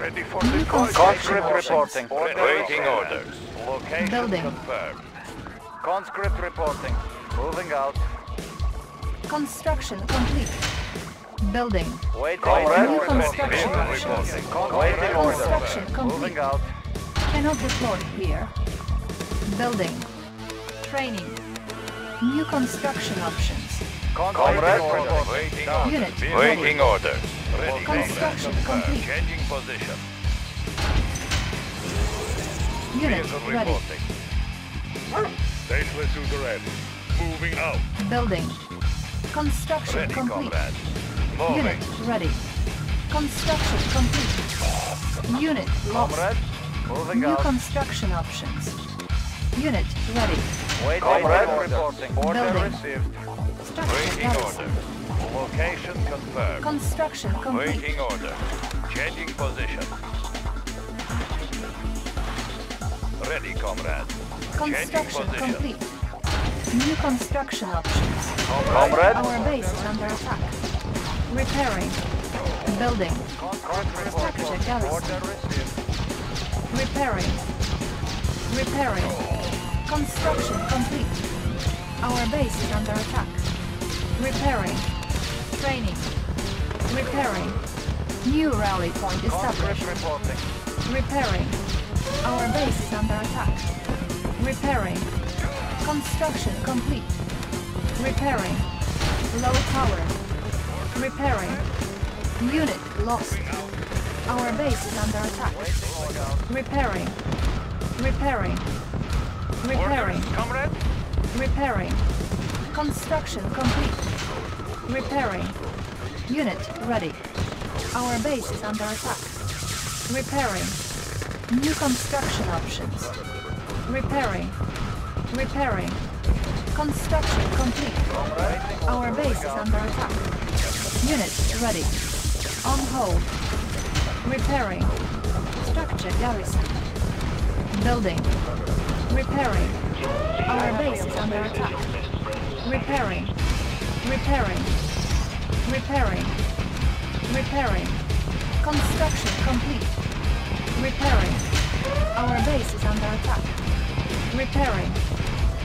Ready for New construction Conscript options. reporting. Waiting orders. Location Building. confirmed. Conscript reporting. Moving out. Construction complete. Building. Waiting Comrade. New construction Vehicle options. reporting. Con- Waiting Construction orders. complete. Moving out. Cannot deploy here. Building. Training. New construction options. Comrade Waiting Waiting orders. Unit Waiting orders. Ready. Construction uh, complete. Changing position. Unit Vehicle ready. reporting. Suit ready. Moving out. Building. Construction Ready, complete. comrade. Unit ready. Construction complete. Unit lost. Comrade. Moving New out. construction options. Unit ready. Waiting Comrade orders. reporting. Order Building. received. Waiting garrison. orders. Location confirmed. Construction complete. Waiting orders. Changing position. Ready, comrade. Construction position. complete. New construction options. Comrade. Our base is under attack. Repairing. Building. Conscript Structure garrison. Order received. Repairing. Repairing. Construction complete. Our base is under attack. Repairing. Training. Repairing. New rally point established. reporting. Repairing. Our base is under attack. Repairing. Construction complete. Repairing. Low power. Repairing. Unit lost. Our base is under attack. Repairing. Repairing. Repairing. Orders, comrade. Repairing. Construction complete. Repairing. Unit ready. Our base is under attack. Repairing. New construction options. Repairing. Repairing. Construction complete. Our base is under attack. Unit ready. On hold. Repairing. Structure garrison. Building. Repairing. Our base is under attack. Repairing. Repairing. Repairing. Repairing. Construction complete. Repairing. Our base is under attack. Repairing.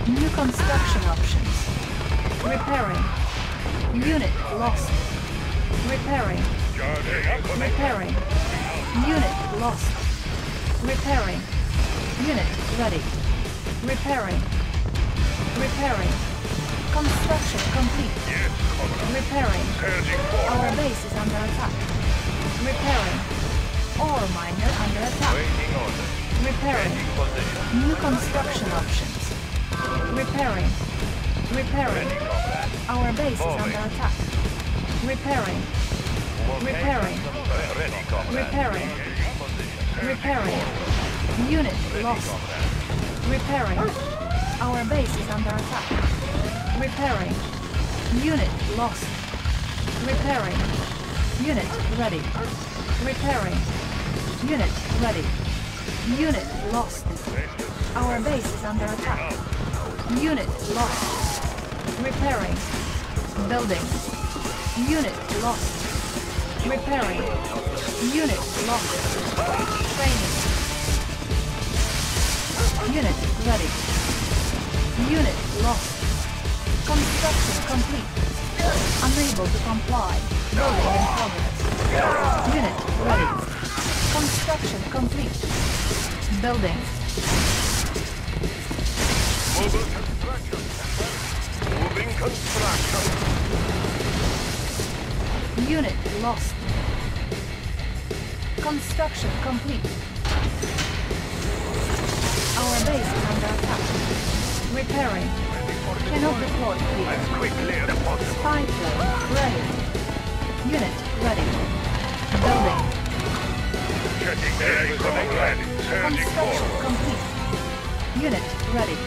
New construction options. Repairing. Unit lost. Repairing. Repairing. Unit lost. Repairing. Unit ready. Repairing. Repairing. Construction complete. Yes, comrade. Repairing. Our base is under attack. Repairing. Ore miner under attack. Waiting orders. Repairing. New construction options. Repairing. Repairing. Our base is under attack. Repairing. Repairing. Repairing. Repairing. Unit lost. Repairing. Our base is under attack. Repairing. Unit lost. Repairing. Unit ready. Repairing. Unit ready. Unit lost. Our base is under attack. Unit lost. Repairing. Building. Unit lost. Repairing. Unit lost. Training. Unit ready. Unit lost. Construction complete. Unable to comply. Building in progress. Unit ready. Construction complete. Building. Moving construction. Moving construction. Unit lost. Construction complete. Our base is under attack. Repairing. Cannot deploy here. As quickly as possible. Spy plane ready. Unit ready. Building. Checking the incoming ready. Surging Construction forward. complete. Unit ready.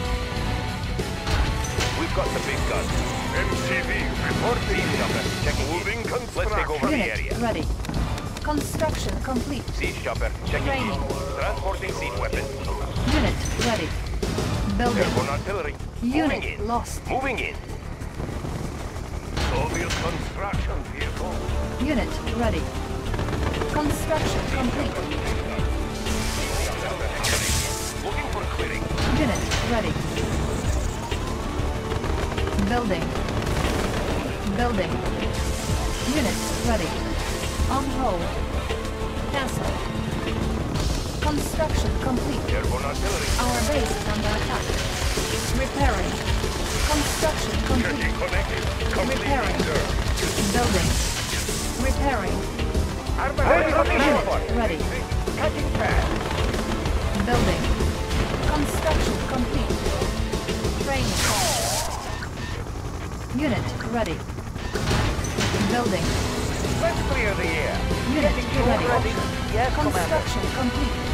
We've got the big gun. MTV reporting. Checking Moving in. Let's take construction. over the Unit area. ready. Construction complete. Siege chopper. Checking Training. in. Transporting siege weapon. Unit ready. Building. Airborne artillery. Moving Unit in. lost. Moving in. Soviet construction vehicle. Unit ready. Construction complete. Looking for clearing. Unit ready. Building. Building. Unit ready. On hold. Cancel. Construction complete. Airborne artillery. Our base is under attack. Repairing. Construction complete. Connected. Complete, Repairing. Building. Repairing. Ready Unit ready. Cutting fast. Building. Construction complete. Training. Unit ready. Building. Let's clear the air. Unit ready. Yes, Construction complete.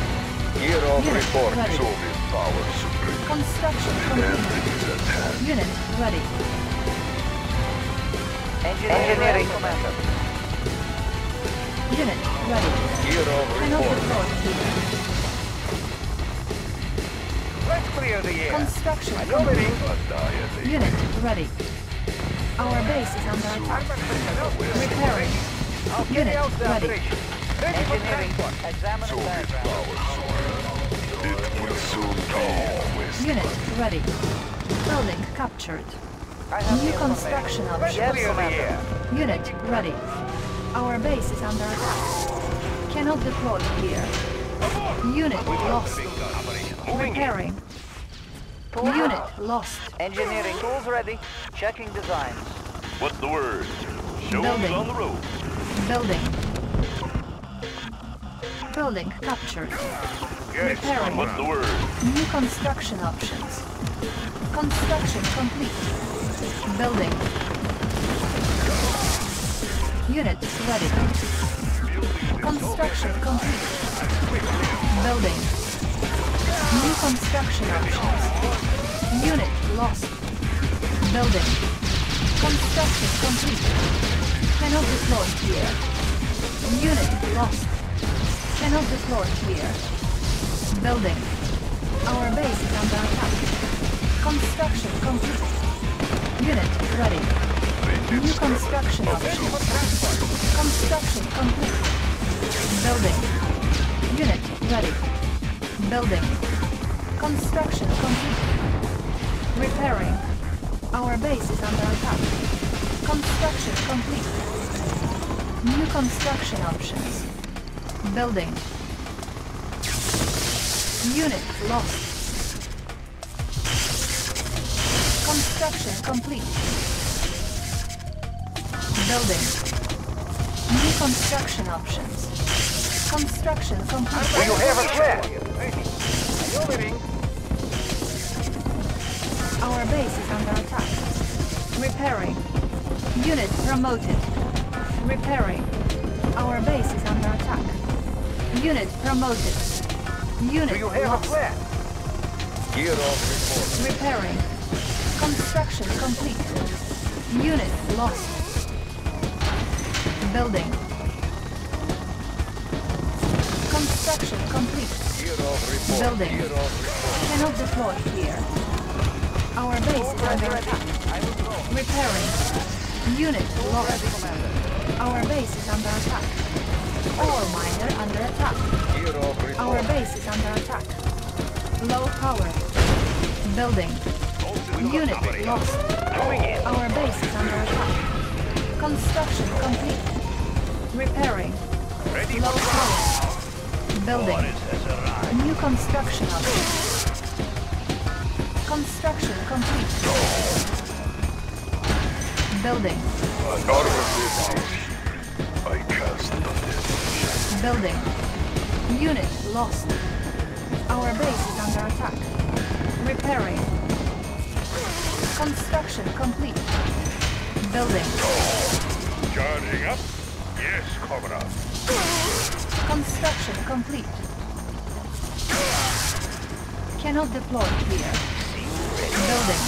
Gear of Unit report. ready. Soviet power supreme. Construction complete. Unit ready. Engineering commander. Unit ready. Gear of Cannot report. Let's clear the air. Construction complete. Unit ready. Our base is under attack. Repairing. Unit ready. operation. Ready for transport. Examine Soviet power supreme. It will soon be. Unit ready. Building captured. New construction Let's options. clear the air. Unit ready. Our base is under attack. Cannot deploy here. Unit lost. Moving in. Repairing. Unit lost. Engineering tools ready. Checking designs. What's the word? Show Building. on the road. Building. Building captured. Yes, Repairing. What's the word? New construction options. Construction complete. Building. Unit ready. Construction complete. Building. New construction options. Unit lost. Building. Construction complete. Cannot deploy here. Unit lost. Cannot deploy here. Building. Our base is under attack. Construction complete. Unit ready. New construction options. Construction complete. Building. Unit ready. Building. Construction complete. Repairing. Our base is under attack. Construction complete. New construction options. Building. Unit lost. Construction complete. Building. New construction options. Construction complete. Do you have a plan? Maneuvering. Our base is under attack. Repairing. Unit promoted. Repairing. Our base is under attack. Unit promoted. Unit Do you have a plan? Gear of report. Repairing. Construction complete. Unit lost. Building. Construction complete. Gear of report. Building. Gear of report. Cannot deploy here. Our base is under attack. Repairing. Unit lost. Our base is under attack. Ore miner under attack. Gear of report. Our base is under attack. Low power. Building. Unit lost. Our base is under attack. Construction complete. Repairing. Ready Low power. Building. New construction options. Construction complete. Building. I cast the death. Building. Unit lost. Our base is under attack. Repairing. Construction complete. Building. Charging up? Yes, Comrade. Construction complete. Cannot deploy here. Building.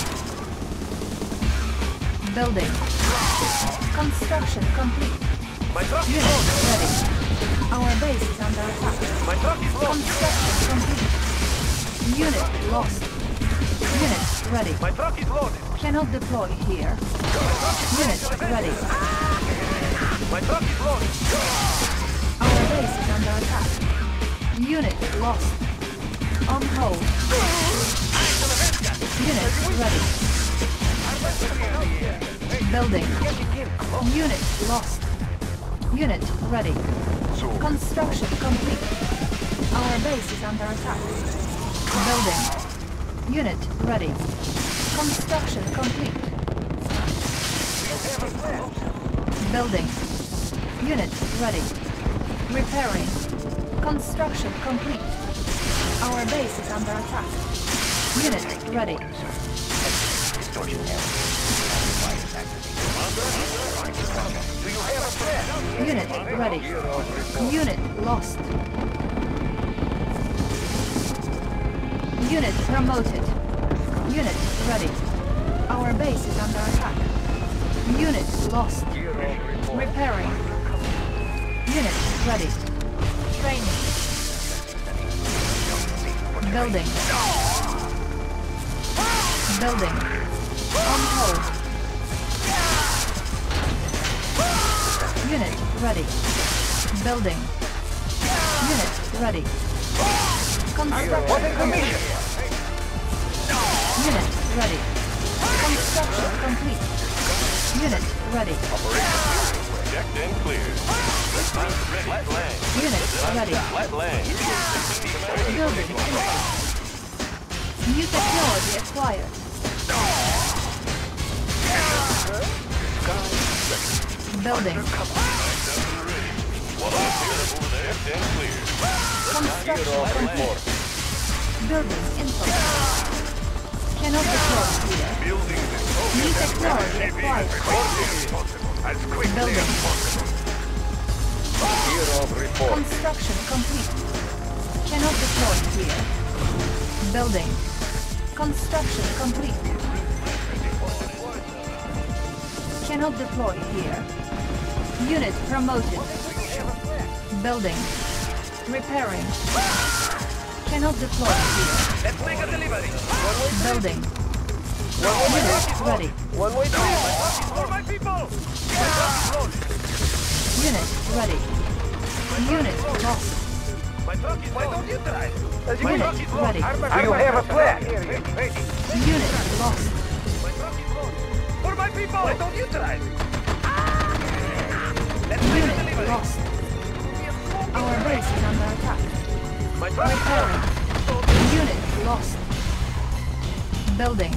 Building. Construction complete. My truck is Unit ready. Our base is under attack. My truck is loaded. Construction complete. Unit lost. Unit ready. My truck is loaded. Cannot deploy here. Unit ready. My truck is loaded. Our base is under attack. Unit lost. On hold. Unit ready. Building. Unit lost. Unit ready. Construction complete. Our base is under attack. Building. Unit ready. Construction complete. Building. Unit ready. Repairing. Construction complete. Our base is under attack. Unit ready. Unit ready. Unit lost. Unit promoted. Unit ready. Our base is under attack. Unit lost. Repairing. Unit ready. Training. Building. Building. On hold. Unit ready. Building. Unit ready. Construction complete. Unit ready. Construction complete. Unit ready. Checked and cleared. Let land. Unit ready. Let land. Building complete. New technology acquired. Building. Checked cleared. Construction. Building in progress. Cannot deploy here. Building. New technology acquired. As quickly as possible. Building. Hero report. Construction complete. Cannot deploy here. Building. Construction complete. Cannot deploy here. Unit promoted. Building. Repairing. Cannot deploy here. Let's make a delivery. Building. Unit ready. One way trip. For my people. My truck is loaded. Unit ready. Unit lost. My truck is Why don't you try? As Unit ready. Do you have a plan? Ready, ready. Unit lost. My truck is loaded. For my people. Why don't you try? Lost. Our base is under attack. My truck is Repairing. Unit lost. Building.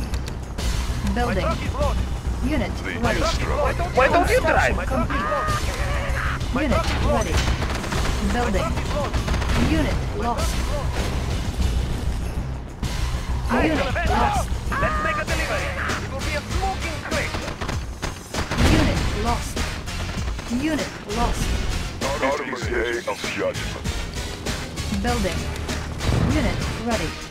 Building. truck is loaded. Unit ready. truck is loaded. Why don't you try? My truck is loaded. My Unit truck is loaded. ready. Building. Truck is loaded. Unit lost. Unit lost. Let's make a delivery. It will be a smoking crate. Unit lost. Unit lost. Not in the day of judgment. Building. Unit ready.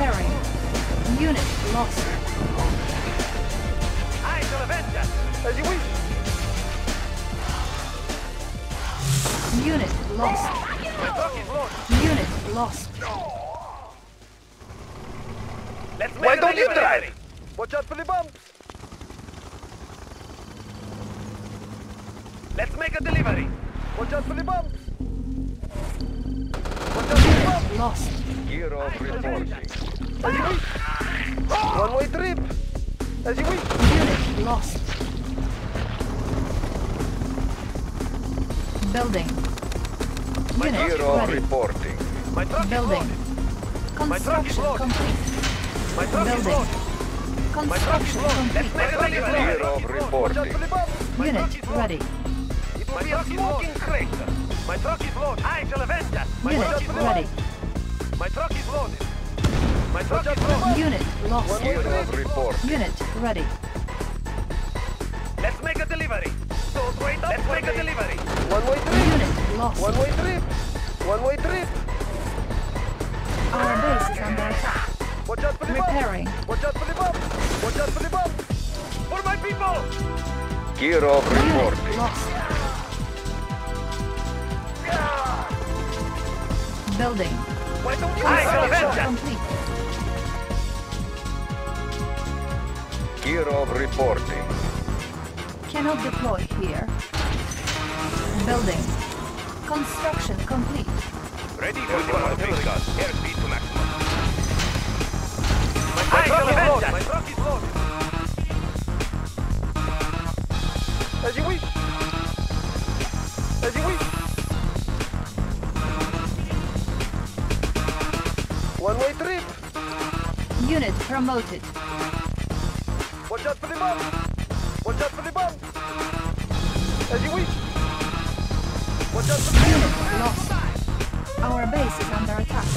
Repairing. Unit lost. I shall avenge us. As you wish. Unit lost. My truck is loaded. Unit lost. Let's make Why don't you try? Watch out for the bumps. Let's make a delivery. Watch out for the bumps. Watch out for the bumps. Unit lost. Hero reporting. As you wish. One way trip. As you wish. Unit lost. Building. Unit ready. reporting. My truck Building. Is Construction loaded. complete. My truck is Building. loaded. My truck is Construction loaded. Let's complete. make a delivery. Hero reporting. Unit ready. It will be a smoking crate. My truck is loaded. I shall avenge us. My Unit truck is ready. loaded. My truck is loaded. My truck is loaded. Unit lost. Gear of report. Unit ready. Let's make a delivery. Don't wait Let's make a delivery. One-way trip. Unit lost. One-way trip. One-way trip. Our base is under attack. Watch out for the bomb. Repairing. Watch out for the bomb. Watch out for the bomb. For my people! Gear of report. Unit lost. Building. Why don't you I shall avenge Construction complete. Gear reporting. Cannot deploy here. Building. Construction complete. Ready for the artillery gun. Airspeed to maximum. My truck is loaded. My truck is loaded. As you wish. As you wish. One-way trip. Unit promoted. Watch out for the bomb. Watch out for the bomb. As you wish. Watch out for the Unit lost. Our base is under attack.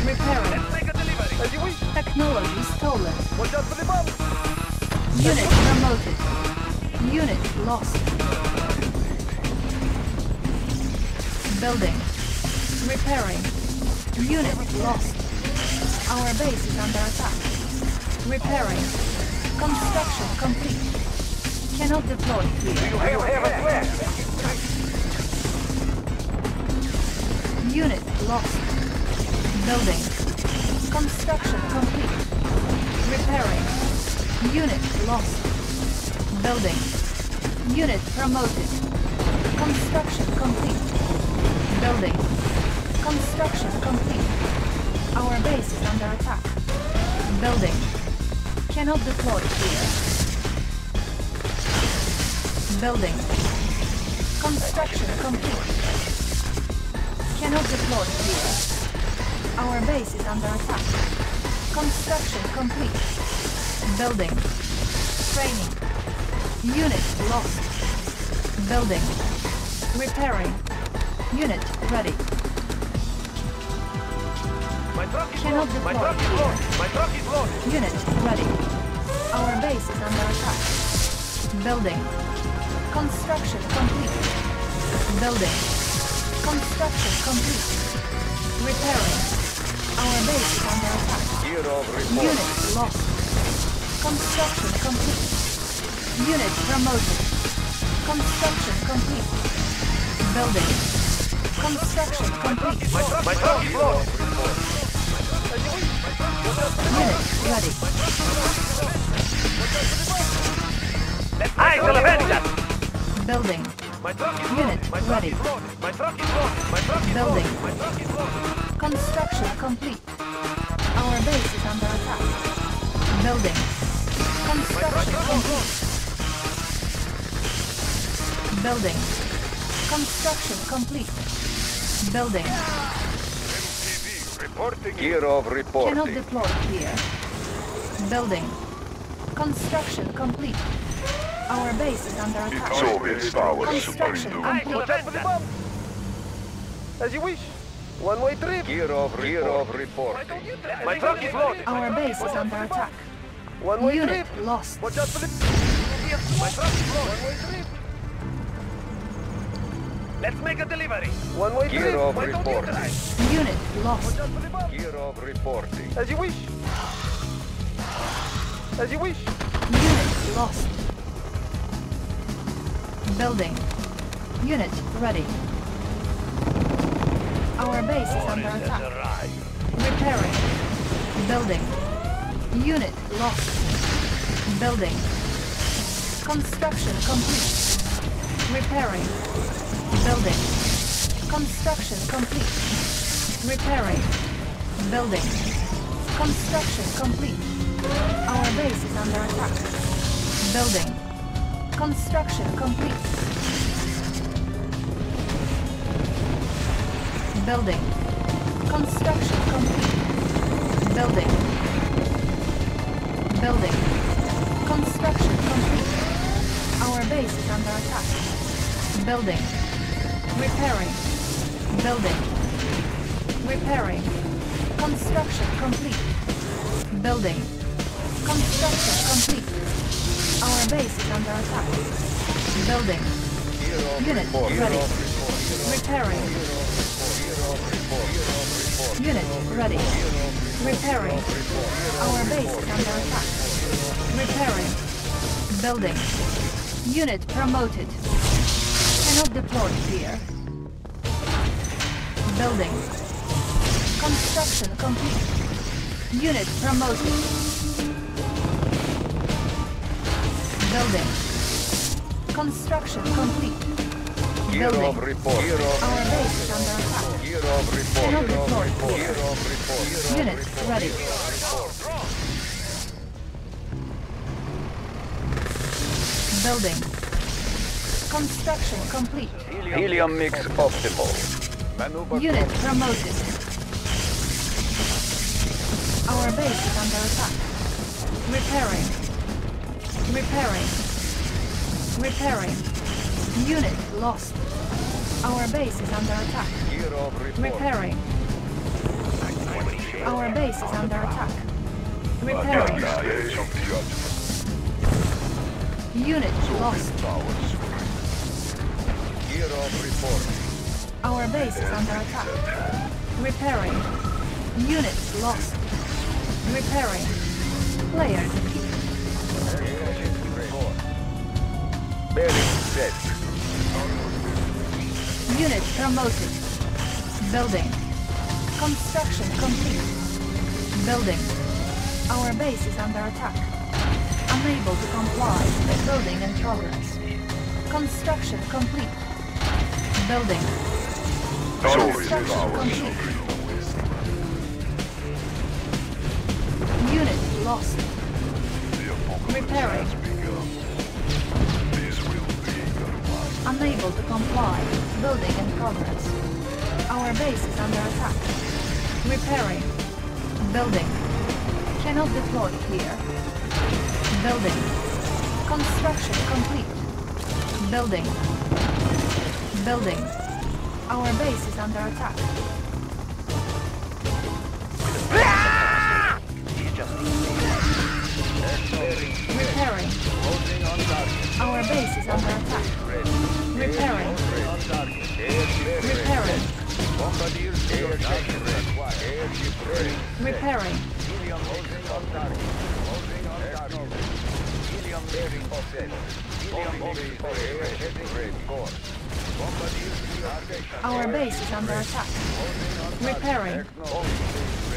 Repairing. Let's make a delivery. As you wish. Technology stolen. Watch out for the bomb. Unit promoted. Unit lost. Building. Repairing. Unit lost. Our base is under attack. Repairing. Construction complete. Cannot deploy here. You have a plan. Unit lost. Building. Construction complete. Repairing. Unit lost. Building. Unit promoted. Construction complete. Building. Construction complete. Our base is under attack. Building. Cannot deploy here. Building. Construction complete. Cannot deploy here. Our base is under attack. Construction complete. Building. Training. Unit lost. Building. Repairing. Unit ready. My truck is Cannot loaded. My truck is loaded. My truck is loaded. Unit ready. Our base is under attack. Building. Construction complete. Building. Construction complete. Repairing. Our base is under attack. Unit lost. Construction complete. Unit promoted. Construction complete. Building. Construction complete. My truck, my truck is loaded. Unit ready. I shall avenge us. Building. My truck is Unit loaded. My truck ready. is. My truck is loaded. My truck is Building. My truck is loaded. Construction complete. Our base is under attack. Building. Construction complete. Building. Construction complete. Building. MTV reporting. Gear of Cannot reporting. deploy here. Building. Construction complete. Our base is under attack. Soviet power Construction supreme. Complete. shall avenge us. As you wish. One-way trip. Gear of gear of reporting. My truck is loaded. Our base is under attack. One-way Unit trip. lost. Watch out for the My truck is loaded. one-way trip. Let's make a delivery. One-way Gear of Why don't you reporting. Unit lost. Watch out for the bomb. Gear of reporting. As you wish. As you wish. Unit lost. Building. Unit ready. Our base is under attack. Repairing. Building. Unit lost. Building. Construction complete. Repairing. Building. Construction complete. Repairing. Building. Construction complete. Our base is under attack. Building. Construction complete. Building. Construction complete. Building. Building. Construction complete. Our base is under attack. Building. Repairing. Building. Repairing. Construction complete. Building. Construction complete. Our base is under attack. Building. Unit ready. Repairing. Unit ready. Repairing. Our base is under attack. Repairing. Building. Unit promoted. Cannot deploy here. Building. Construction complete. Unit promoted. Building. Construction complete. Gear Building. of report. Of Our base is under attack. Gear of report. Cannot of deploy report. here. Gear of report. Unit ready. Building. Construction complete. Helium mix optimal. Maneuver Unit promoted. Our base is under attack. Repairing. Repairing. Repairing. Unit lost. Our base is under attack. Gear of report. Repairing. Our base is under attack. Repairing. Days of judgment. Unit lost. Our base is under attack. Repairing. Units lost. Repairing. Player defeated. Bearing set. Unit promoted. Building. Construction complete. Building. Our base is under attack. Unable to comply building in progress. Construction complete. Building. Unit lost. Repairing. has begun. This will be your last. Unable to comply. Building in progress. Our base is under attack. Repairing. Building. Cannot deploy here. Building. Construction complete. Building. Building. Our base is under attack. Repairing. Our base is under attack. Repairing. Repairing. Airship ready. Repairing. Our base is under attack. Repairing.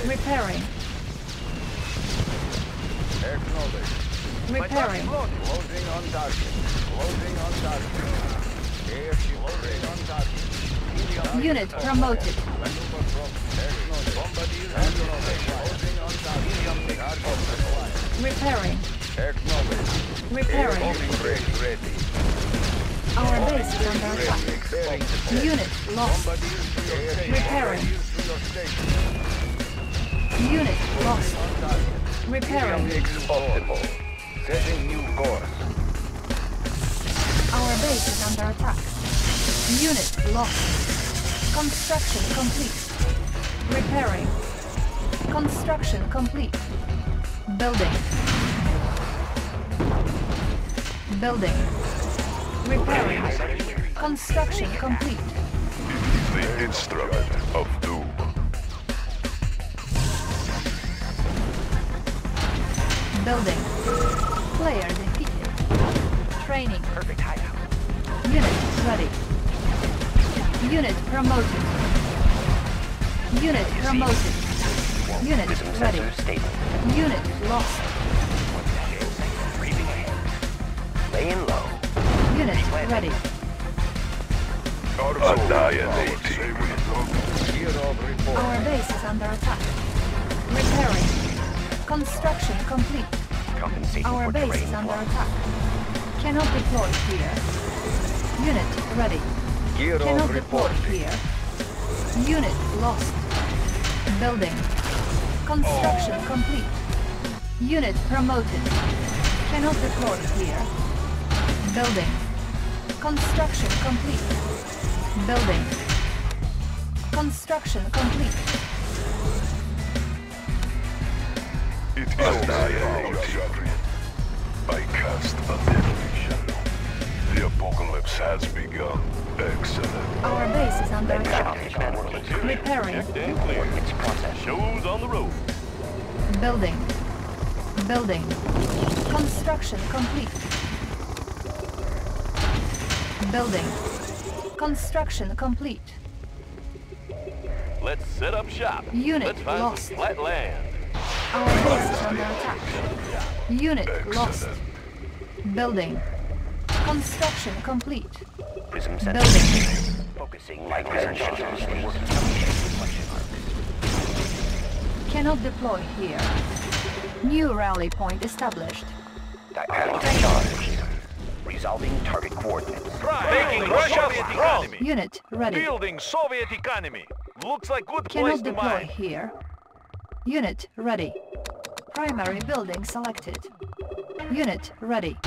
Repairing. Repairing. Closing on target. Closing on target. Unit promoted. Repairing. Repairing. Our base is under attack. Unit lost. Repairing. Unit lost. Repairing. Mix. Setting new course. Our base is under attack. Unit lost. Construction complete. Repairing. Construction complete. Building. Building. Repairing. Construction complete. The instrument of doom. Building. Player defeated. Training. Perfect hideout. Unit ready. Unit promoted. Unit promoted. Unit ready. Unit lost. Ready. Annihilating. Gear of report. Our base is under attack. Repairing. Construction complete. Our base is under attack. Cannot deploy here. Unit ready. Gear Cannot deploy report. here. Unit lost. Building. Construction complete. Unit promoted. Cannot deploy here. Building. Construction complete. Building. Construction complete. It is annihilation. I cast a deadly. The apocalypse has begun. Excellent. Our base is under attack. Repairing. And clear. Shows on the road. Building. Building. Construction complete. Building. Construction complete. Let's set up shop. Unit Let's find lost. some flat land. Our base is under attack. Unit lost. Building. Construction complete. Prism center. Building. Focusing light vision. Cannot deploy here. New rally point established. Diagonal charge. Resolving target coordinates. Making Russia strong. Unit ready. Building Soviet economy. Looks like good place Cannot to deploy mine. here. Unit ready. Primary building selected. Unit ready.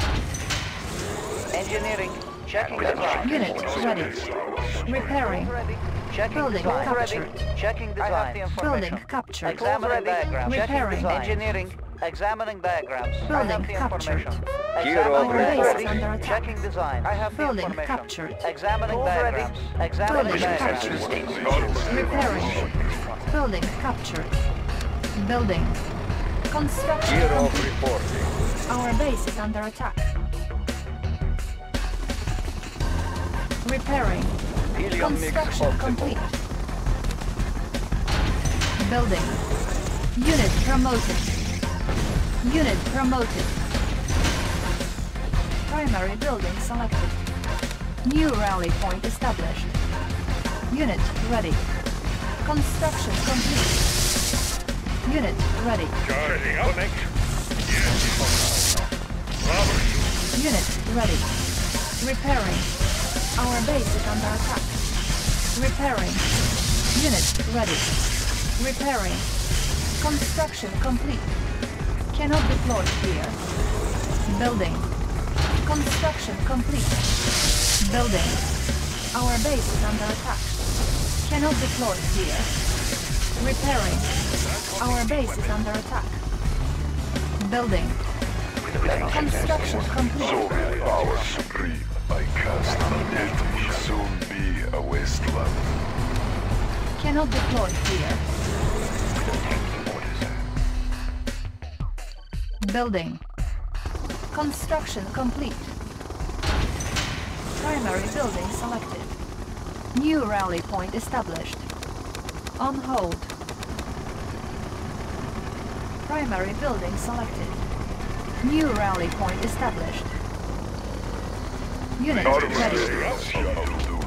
Engineering. Checking design. Unit ready. Repairing. Ready. Checking Building design. captured. Checking design. The information. Building captured. Examining diagrams. Repairing. design. Engineering. Examining diagrams. I Building have the captured. information. Hero Examining base diagrams. is under attack. Checking design. I have Building information. captured. Examining Tools ready. diagrams. Examining Building diagrams. captured. Repairing. Building captured. Building. Construction Hero complete. reporting. Our base is under attack. Repairing. Helium Construction complete. Building. Unit promoted. Unit promoted. Primary building selected. New rally point established. Unit ready. Construction complete. Unit ready. Charging up. Unit ready. Repairing. Our base is under attack. Repairing. Unit ready. Repairing. Construction complete. Cannot deploy here. Building. Construction complete. Building. Our base is under attack. Cannot deploy here. Repairing. Our base is under attack. Building. Construction complete. Soviet power supreme. I cast deadly will soon be a wasteland. Cannot deploy here. Building. Construction complete. Primary building selected. New rally point established. On hold. Primary building selected. New rally point established. Unit ready. Shall do.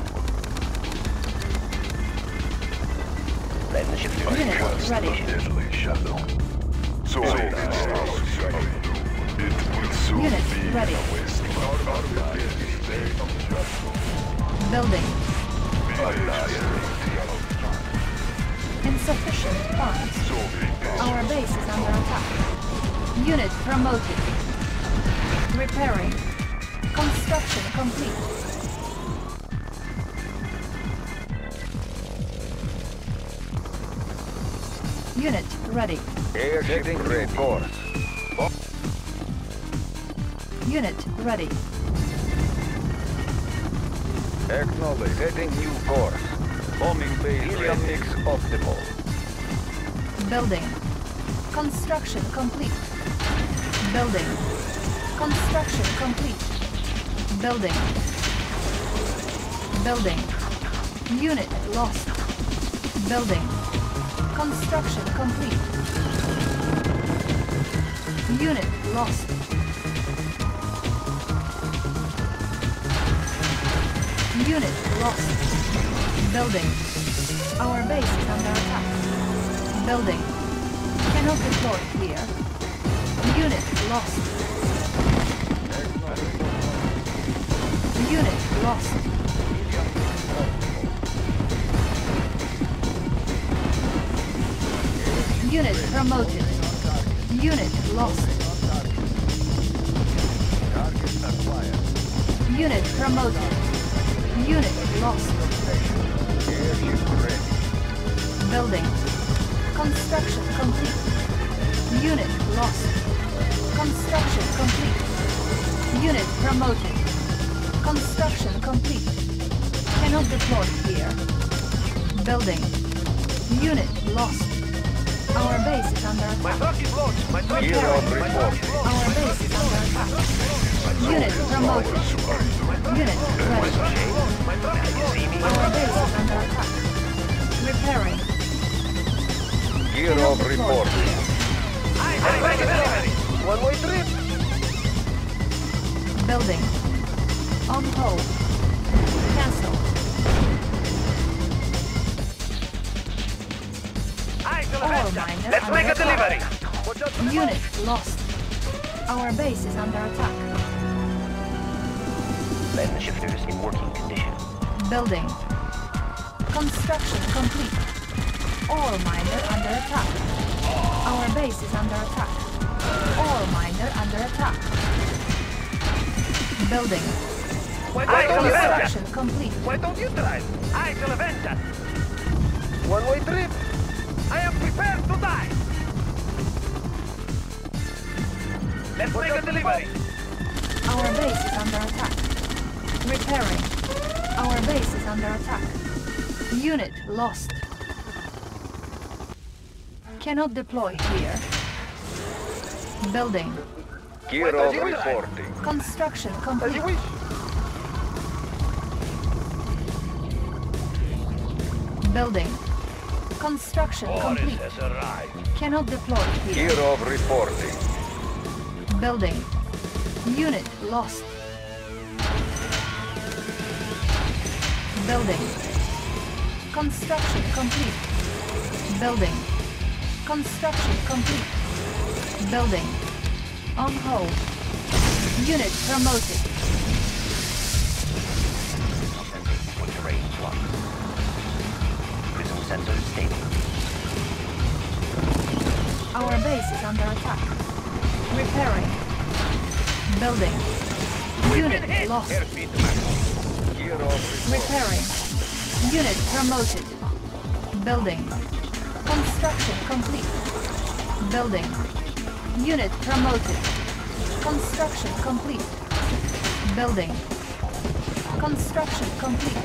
Lens shifter. Unit ready. Ready. Building. Insufficient funds. Our base is under attack. Unit promoted. Repairing. Construction complete. Unit ready. Airship ready. course. Unit ready. Acknowledge. Setting new course. Bombing base Helium mix optimal. Building. Construction complete. Building. Construction complete. Building. Building. Unit lost. Building. Construction complete. Unit lost. Unit lost. Building. Our base is under attack. Building. Cannot deploy here. Unit lost. Unit lost. Unit promoted. Unit lost. Unit promoted. Unit lost. Building. Construction complete. Unit lost. Construction complete. Unit promoted. Construction complete. Cannot deploy here. Building. Unit lost. Our base is under My attack. is lost. My truck is lost. My truck is lost. Our base is under attack. Unit promoted. Unit ready. My truck is lost. Our base is under attack. Repairing. Gear of report. One-way trip. Building. On hold. Cancel. Ore miner Let's make a delivery. Watch out for the Unit lost. Our base is under attack. Lens shifters in working condition. Building. Construction complete. Ore miner under attack. Our base is under attack. Ore miner under attack. Building. Why don't you venture? Construction complete. Why don't you drive? I shall avenge us. One-way trip. I am prepared to die. Let's make a delivery. Our base is under attack. Repairing. Our base is under attack. Unit lost. Cannot deploy here. Building. Gear of reporting. Construction complete. Building. Construction complete. has arrived. Cannot deploy here. Gear of reporting. Building. Unit lost. Building. Construction complete. Building. Construction complete. Building. On hold. Unit promoted. Sensing for terrain flux. Prism sensor stable. Our base is under attack. Repairing. Building. Unit lost. Gear of report. Repairing. Unit promoted. Building. Construction complete. Building. Unit promoted. Construction complete. Building. Construction complete.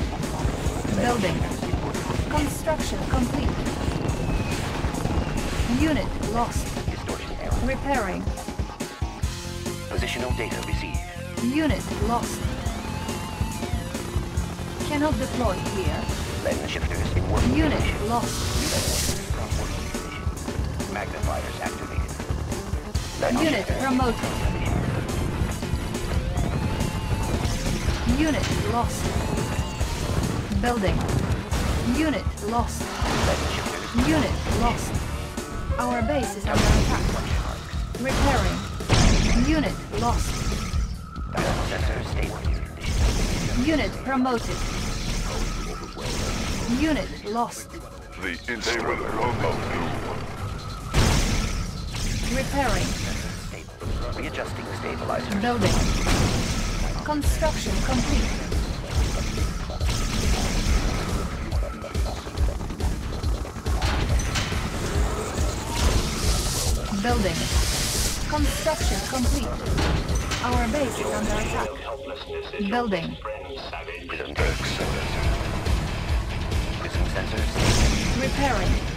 Building. Construction complete. Unit lost. Repairing. Positional data received. Unit lost. Cannot deploy here. Lens shifters in working Unit lost. Magnifiers activated. Lens Unit promoted. Unit lost. Building. Unit lost. Unit lost. Our base is under attack. Repairing. Unit lost. Unit promoted. Unit lost. The instrument of doom. Repairing. Stable. Readjusting stabilizer. Building. Construction complete. Building. Construction complete. Our base is under attack. Building. Prism sensor. Prism. Repairing.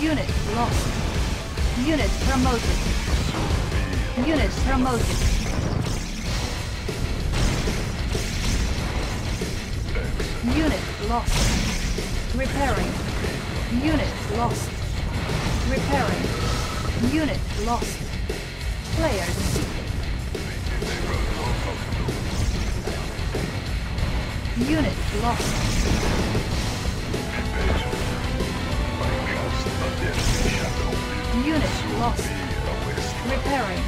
Unit lost. Unit promoted. Unit promoted. Unit lost. Repairing. Unit lost. Repairing. Unit lost. Player defeated. Unit lost. Unit lost. Repairing.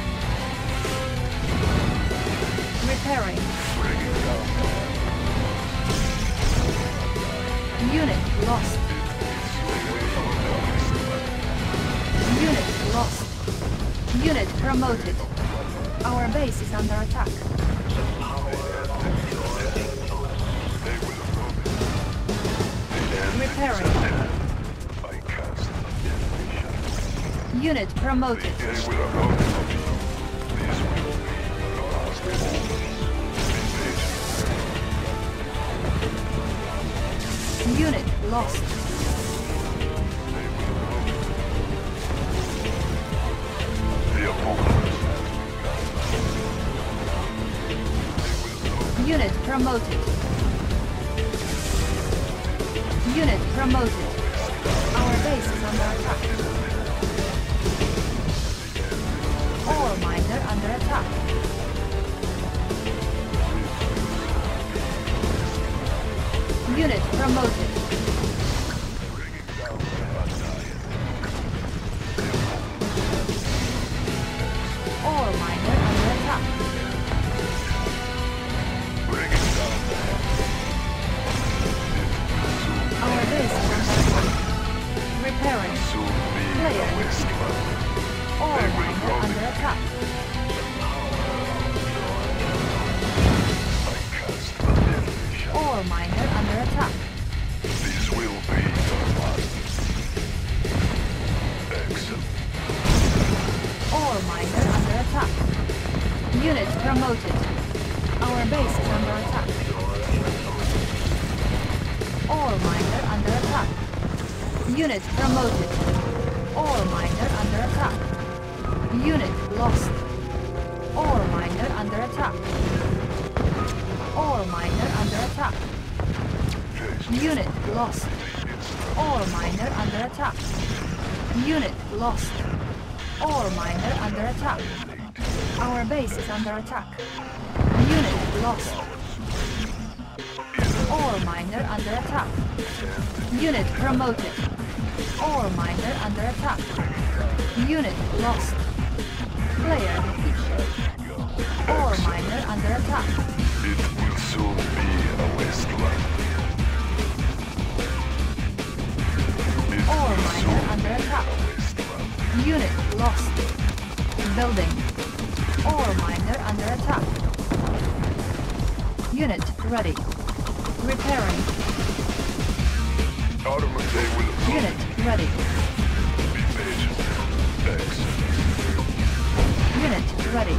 Repairing. Unit lost. Unit lost. Unit promoted. Our base is under attack. Repairing. Be patient. Unit lost. Unit promoted. Unit promoted. Our base is under attack. Ore miner under attack. Unit promoted. Our base is under attack. Unit lost. Ore miner under attack. Unit promoted. Ore miner under attack. Unit lost. Player defeated. Ore miner under attack. It will soon be a wasteland. Ore miner under attack. Unit lost. Building. Ore miner under attack. Unit ready. Repairing. Armor, they will rob Unit ready. Be patient. Excellent. Unit ready.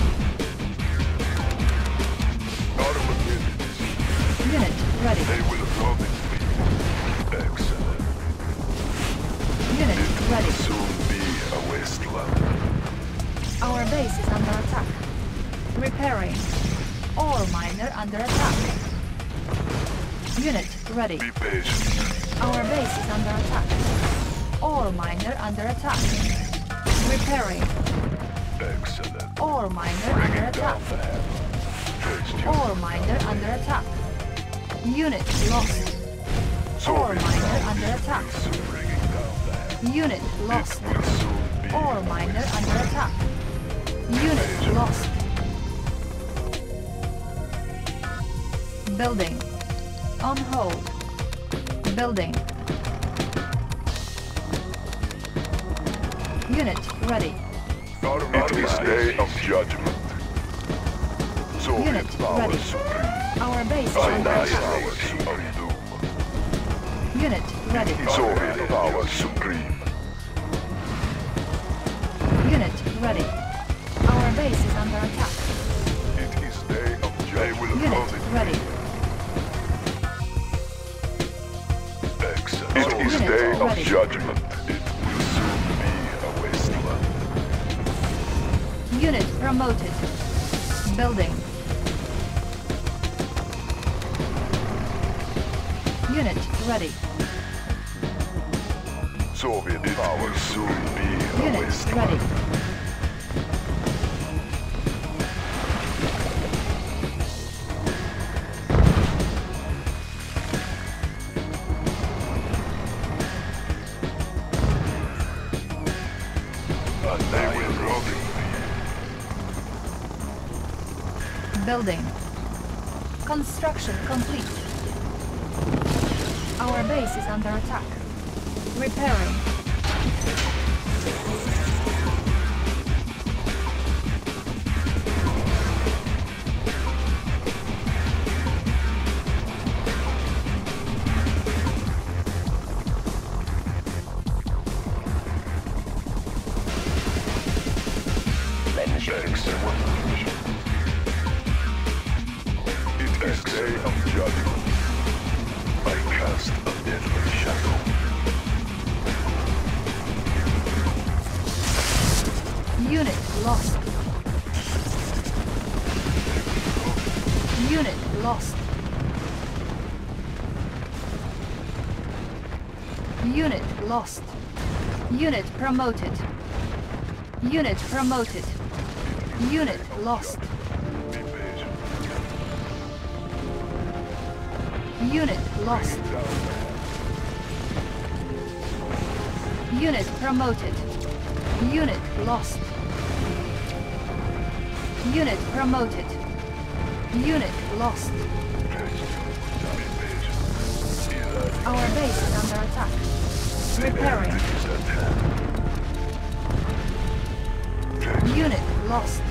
Unit ready. They will rob it. Excellent. Unit It ready. soon be a wasteland. Our base is under attack. Repairing. Ore miner under attack. Unit ready. Be patient. Our base is under attack. Ore miner under attack. Repairing. Excellent. Ore miner Bring under attack. you miner under attack. Unit lost. Ore miner under attack. So bring it down there. Unit lost. It will soon be Ore a miner under attack. Unit lost. Building. On hold. Building. Unit ready. It is day of judgment. Soviet Unit power ready. supreme. Our base is under attack. Doom. Unit ready. Soviet power supreme. Unit ready. Our base is under attack. It is day of judgment. Unit ready. It is day of judgment. It will soon be a wasteland. Unit promoted. Building. Unit ready. Soviet power soon be a Unit wasteland. ready. Construction complete. Our base is under attack. Repairing. Promoted. Unit promoted. Unit lost. Unit lost. Unit promoted. Unit lost. Unit promoted. Unit lost. Our base is under attack. Repairing. Lost.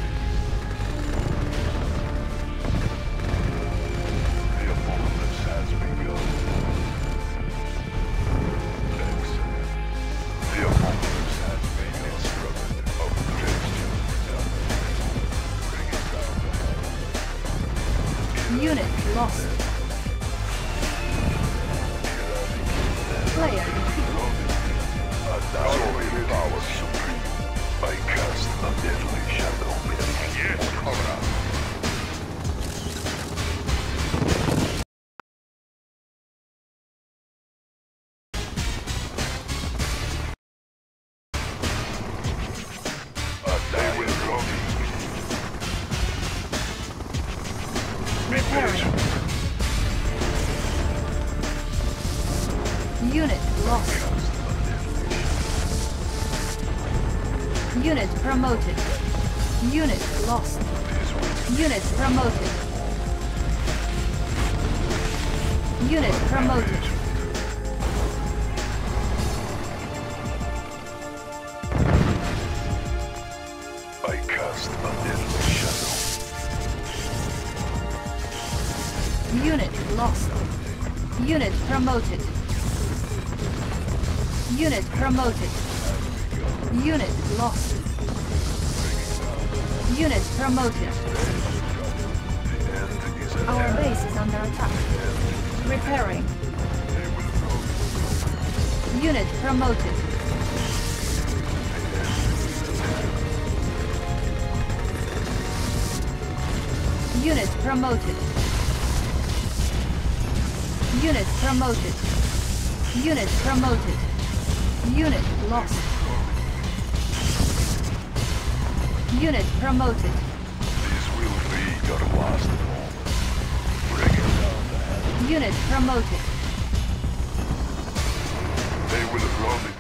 Promoted. Unit lost. Unit promoted. Unit promoted. I cast a deadly shadow. Unit lost. Unit promoted. Unit promoted. Unit lost. Unit promoted. Our base is under attack. Repairing. Unit promoted. Unit promoted. Unit promoted. Unit promoted. Unit lost. Unit promoted. This will be your last moment. Bring it down the. Unit promoted. They will run